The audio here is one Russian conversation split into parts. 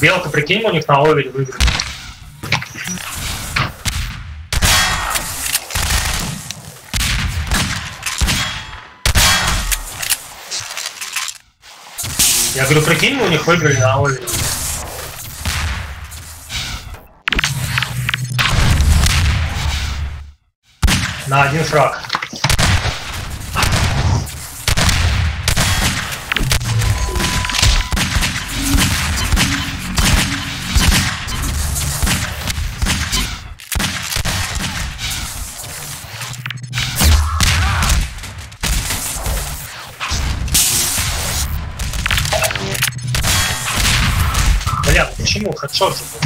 Белка, прикинь, у них на овере выиграли. Я говорю, прикинь, у них выиграли на овере. На один фраг. Почему?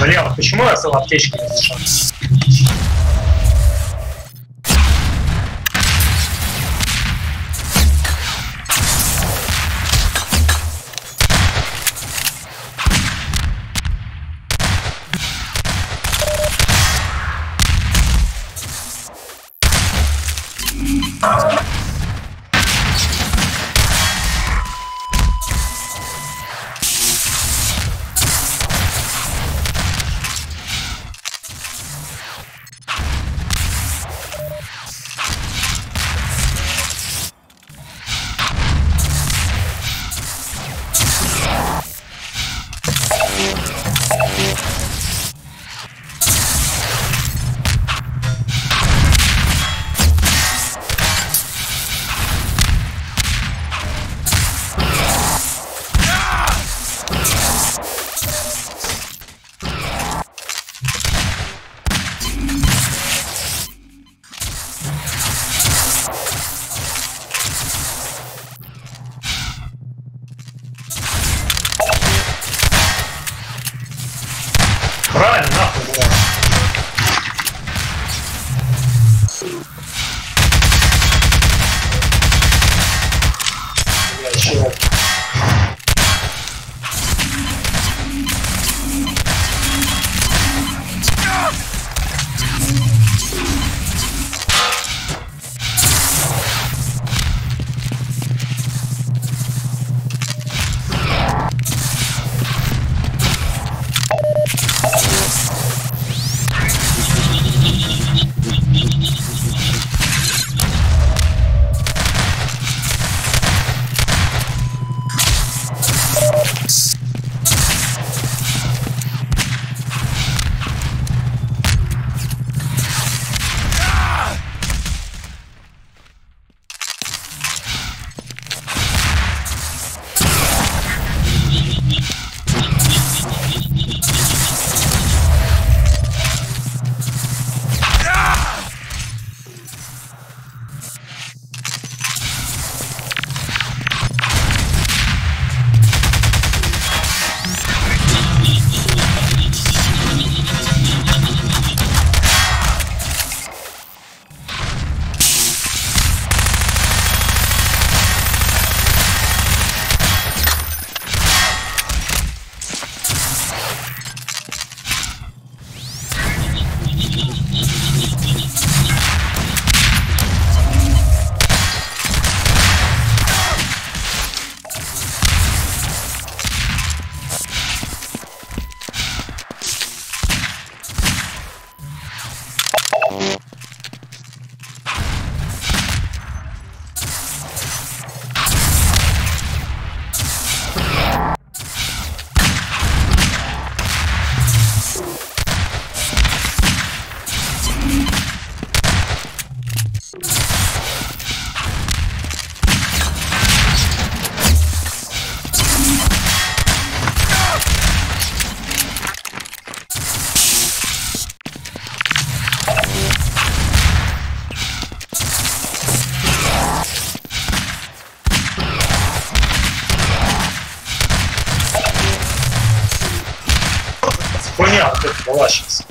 Бля, почему я с аптечки не зашел? Oh. technologies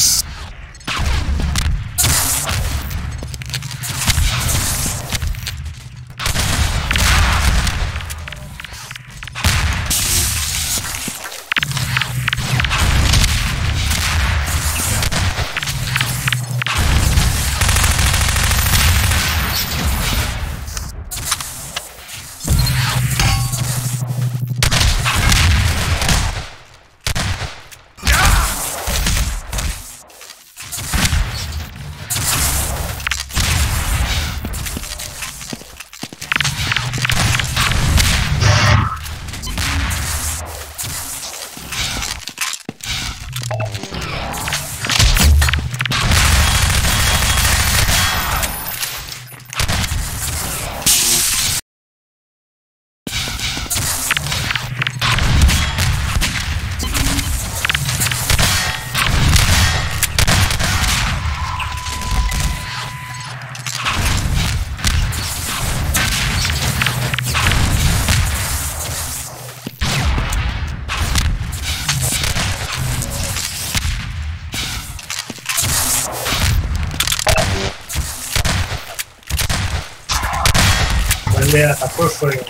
Yes. Бля, такой фейл.